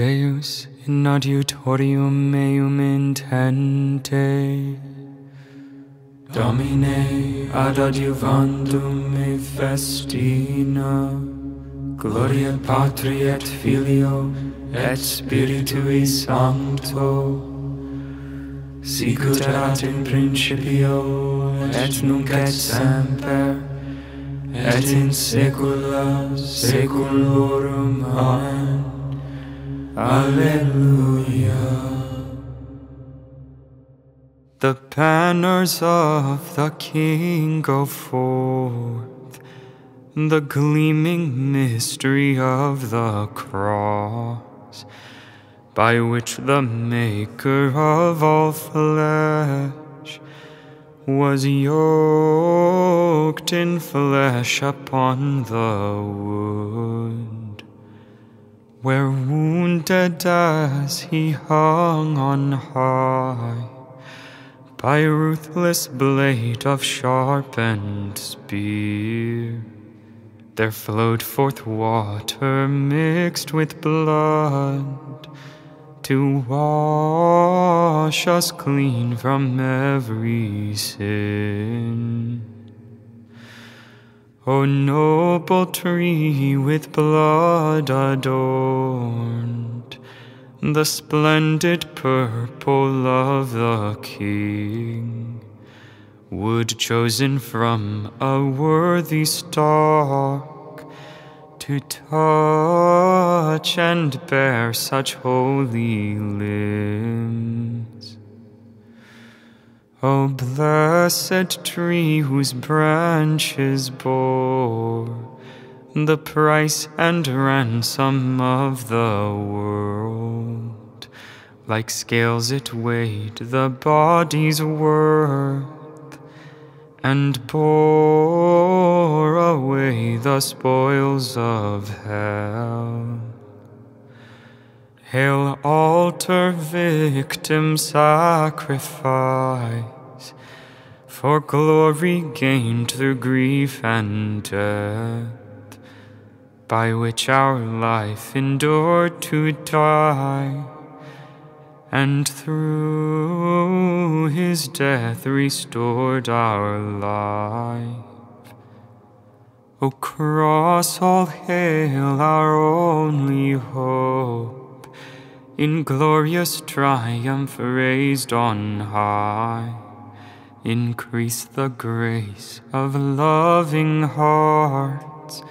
Deus in adiutorium meum intente. Domine ad adiuvandum me festina. Gloria Patri et Filio et Spiritui Sancto. Sic ut erat in principio et nunc et semper et in saecula saeculorum. Amen. Alleluia. The banners of the King go forth. The gleaming mystery of the cross By which the Maker of all flesh Was yoked in flesh upon the wood Where wounded as he hung on high by ruthless blade of sharpened spear. There flowed forth water mixed with blood to wash us clean from every sin. O noble tree with blood adorned, the splendid purple of the King, wood chosen from a worthy stock to touch and bear such holy limbs. O blessed tree whose branches bore the price and ransom of the world. Like scales it weighed the body's worth and bore away the spoils of hell. Hail altar victim sacrifice. For glory gained through grief and death by which our life endured to die, and through his death restored our life. O cross, all hail our only hope, in glorious triumph raised on high. Increase the grace of loving hearts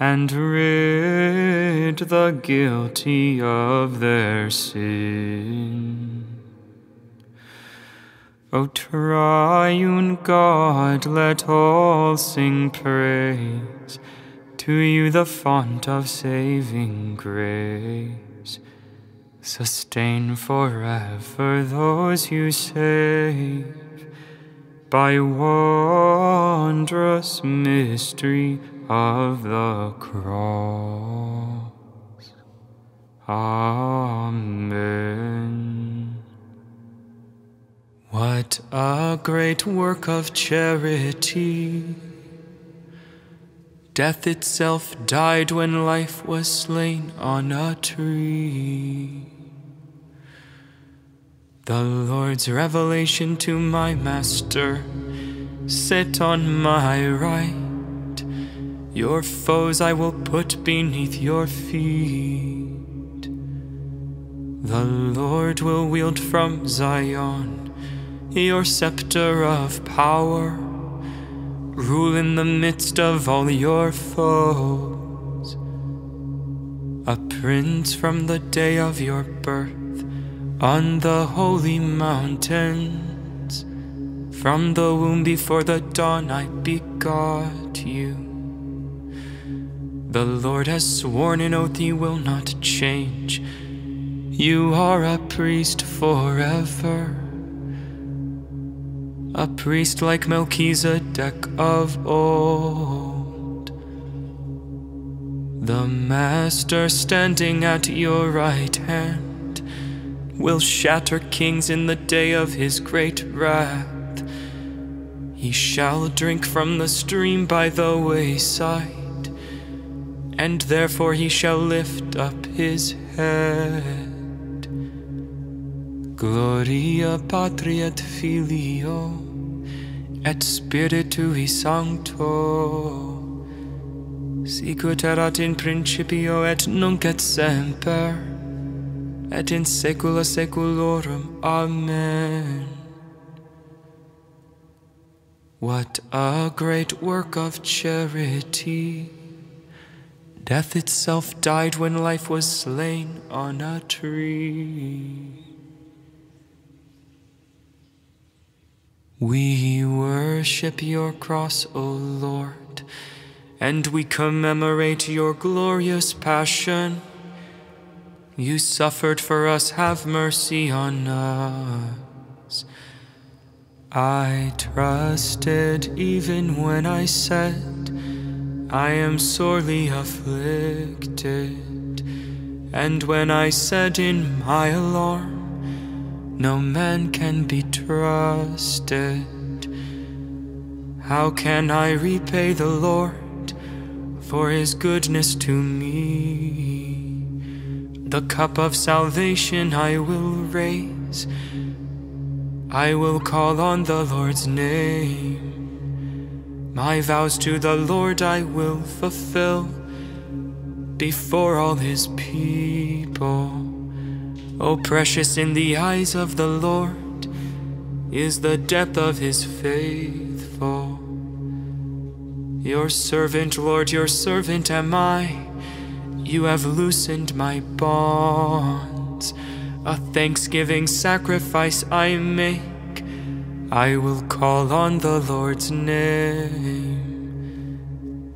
and rid the guilty of their sin. O triune God, let all sing praise to you, the font of saving grace. Sustain forever those you save by wondrous mystery of the cross. Amen. What a great work of charity! Death itself died when life was slain on a tree. The Lord's revelation to my Master sit on my right. Your foes I will put beneath your feet. The Lord will wield from Zion your scepter of power, rule in the midst of all your foes. A prince from the day of your birth on the holy mountains, from the womb before the dawn I begot you. The Lord has sworn an oath he will not change. You are a priest forever. A priest like Melchizedek of old. The Master standing at your right hand will shatter kings in the day of his great wrath. He shall drink from the stream by the wayside and therefore he shall lift up his head. Gloria Patri et Filio et Spiritui Sancto Sicut erat in principio et nunc et semper et in saecula saeculorum. Amen. What a great work of charity! Death itself died when life was slain on a tree. We worship your cross, O Lord, and we commemorate your glorious passion. You suffered for us, have mercy on us. I trusted even when I said, I am sorely afflicted. And when I said in my alarm, no man can be trusted. How can I repay the Lord for his goodness to me? The cup of salvation I will raise. I will call on the Lord's name. My vows to the Lord I will fulfill before all his people. Oh, precious in the eyes of the Lord is the depth of his faithful. Your servant, Lord, your servant am I. You have loosened my bonds. A thanksgiving sacrifice I make. I will call on the Lord's name.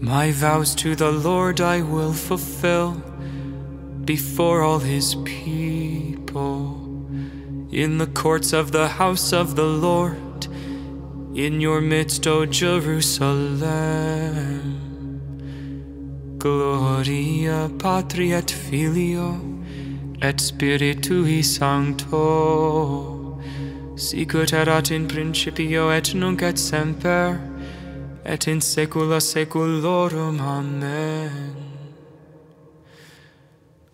My vows to the Lord I will fulfill before all his people. In the courts of the house of the Lord, in your midst, O Jerusalem. Gloria Patri et Filio et Spiritui Sancto. Sicut erat in principio et nunc et semper et in saecula saeculorum. Amen.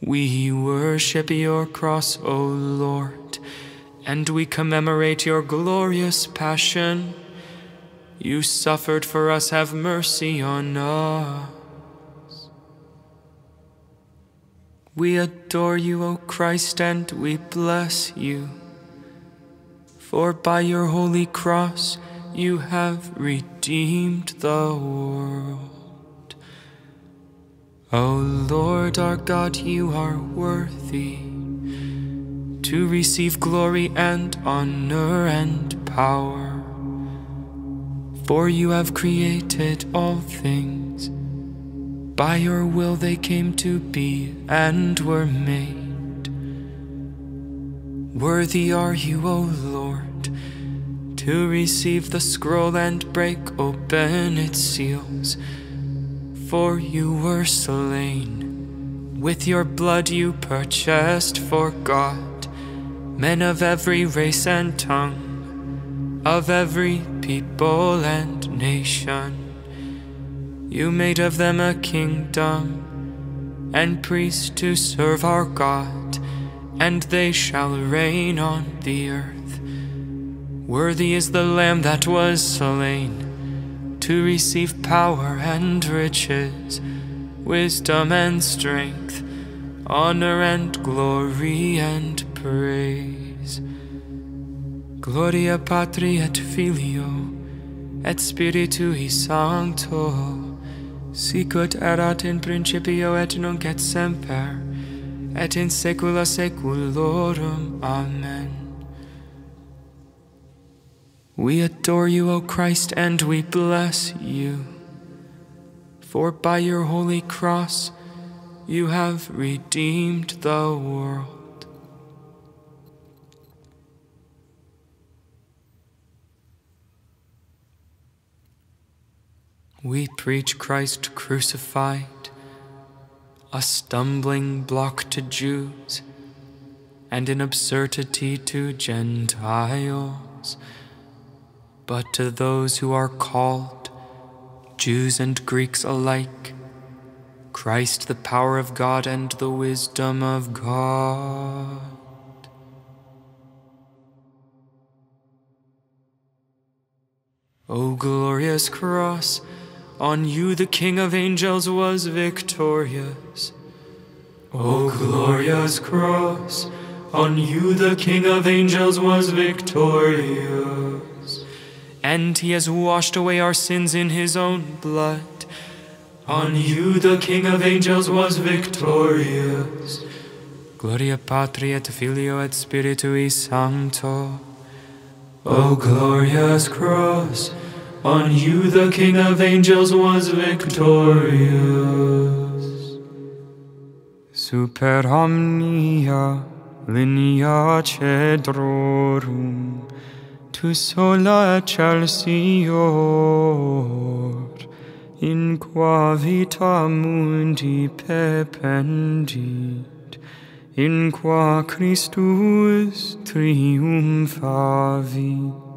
We worship your cross, O Lord, and we commemorate your glorious passion. You suffered for us, have mercy on us. We adore you, O Christ, and we bless you. For by your holy cross you have redeemed the world. O Lord our God, you are worthy to receive glory and honor and power. For you have created all things. By your will they came to be and were made. Worthy are you, O Lord, to receive the scroll and break open its seals for you were slain. With your blood you purchased for God men of every race and tongue, of every people and nation. You made of them a kingdom and priests to serve our God, and they shall reign on the earth. Worthy is the Lamb that was slain to receive power and riches, wisdom and strength, honor and glory and praise. Gloria Patri et Filio et Spiritui Sancto, sicut erat in principio et nunc et semper, et in saecula saeculorum. Amen. We adore you, O Christ, and we bless you. For by your holy cross you have redeemed the world. We preach Christ crucified, a stumbling block to Jews and an absurdity to Gentiles. But to those who are called, Jews and Greeks alike, Christ, the power of God and the wisdom of God. O glorious cross, on you the King of angels was victorious. O glorious cross, on you the King of angels was victorious. And he has washed away our sins in his own blood. On you the King of angels was victorious. Gloria Patri et Filio et Spiritui Sancto. O glorious cross, on you the King of angels was victorious. Super omnia linea cedrorum, tu sola excelsior, in qua vita mundi pependit, in qua Christus triumphavit,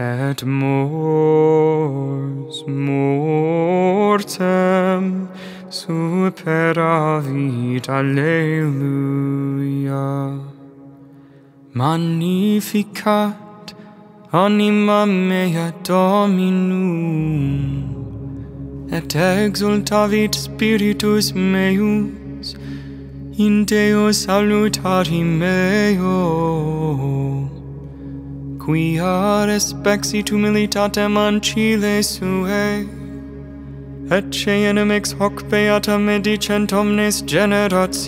et mors mortem superavit alleluia. Magnificat anima mea dominum et exultavit spiritus meus in deo salutari meo qui respexit humilitatem ancile suae ecce enim ex hoc beata medicent omnes generationes.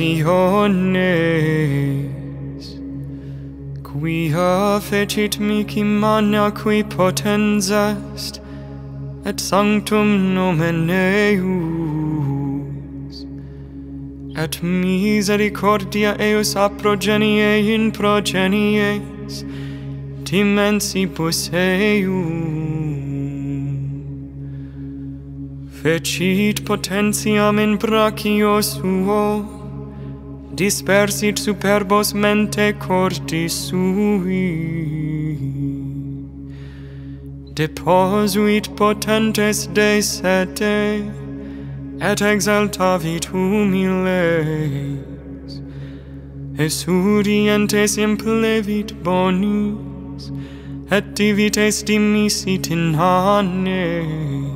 Quia fecit mihi magna qui potens est et sanctum nomen eius et misericordia eus a progenie in progenies, immensi posseiu fecit potentiam in brachio suo dispersit superbos mente cortis sui. Deposuit potentes de sete et exaltavit humiles. Exurientes implevit boni, omnes et divites dimisit in hannes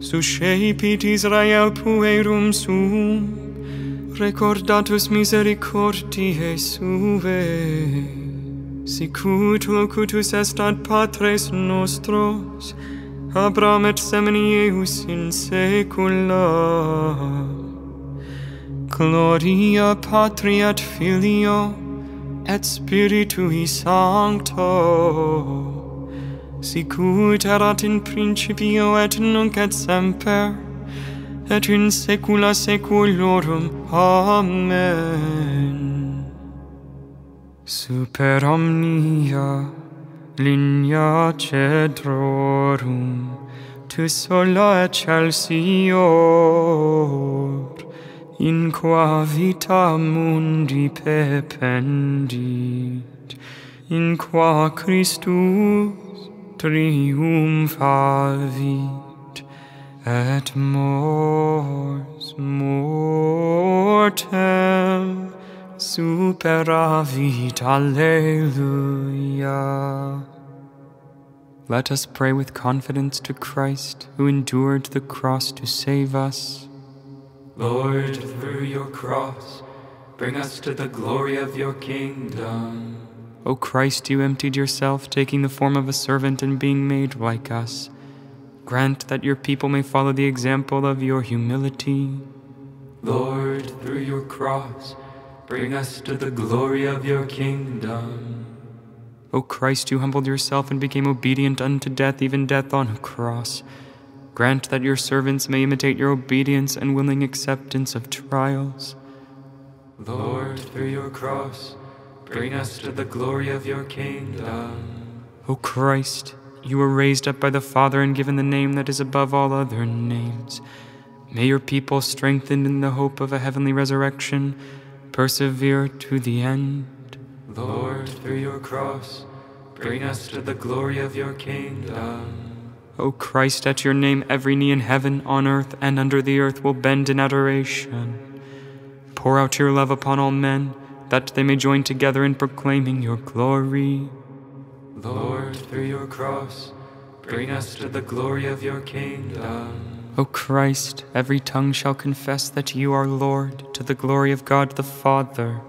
suscepit Israel puerum sum recordatus misericordiae suae sicut locutus est ad patres nostros Abram et semini eius in saecula. Gloria Patri et Filio et spiritui sancto sicut erat in principio et nunc et semper et in saecula saeculorum amen. Super omnia linea cedrorum tu sola excelsior in qua vita mundi pependit, in qua Christus triumphavit, et mors mortem superavit. Alleluia. Let us pray with confidence to Christ, who endured the cross to save us. Lord, through your cross, bring us to the glory of your kingdom. O Christ, you emptied yourself, taking the form of a servant and being made like us. Grant that your people may follow the example of your humility. Lord, through your cross, bring us to the glory of your kingdom. O Christ, you humbled yourself and became obedient unto death, even death on a cross. Grant that your servants may imitate your obedience and willing acceptance of trials. Lord, through your cross, bring us to the glory of your kingdom. O Christ, you were raised up by the Father and given the name that is above all other names. May your people, strengthened in the hope of a heavenly resurrection, persevere to the end. Lord, through your cross, bring us to the glory of your kingdom. O Christ, at your name every knee in heaven, on earth, and under the earth will bend in adoration. Pour out your love upon all men, that they may join together in proclaiming your glory. Lord, through your cross, bring us to the glory of your kingdom. O Christ, every tongue shall confess that you are Lord, to the glory of God the Father.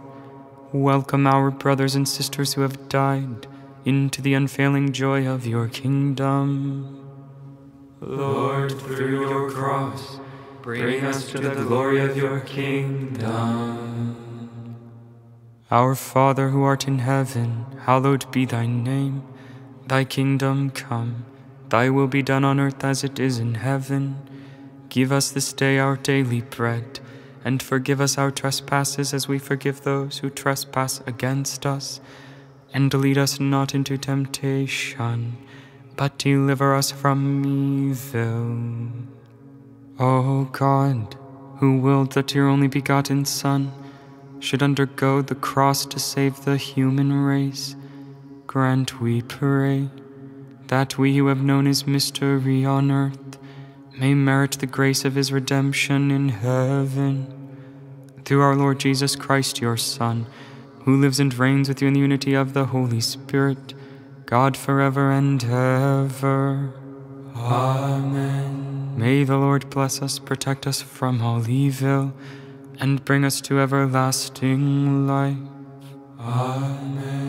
Welcome our brothers and sisters who have died into the unfailing joy of your kingdom. Lord, through your cross, bring us to the glory of your kingdom. Our Father who art in heaven, hallowed be thy name. Thy kingdom come, thy will be done on earth as it is in heaven. Give us this day our daily bread, and forgive us our trespasses as we forgive those who trespass against us and lead us not into temptation, but deliver us from evil. O God, who willed that your only begotten Son should undergo the cross to save the human race, grant, we pray, that we who have known his mystery on earth may merit the grace of his redemption in heaven. Through our Lord Jesus Christ, your Son, who lives and reigns with you in the unity of the Holy Spirit, God forever and ever. Amen. May the Lord bless us, protect us from all evil, and bring us to everlasting life. Amen.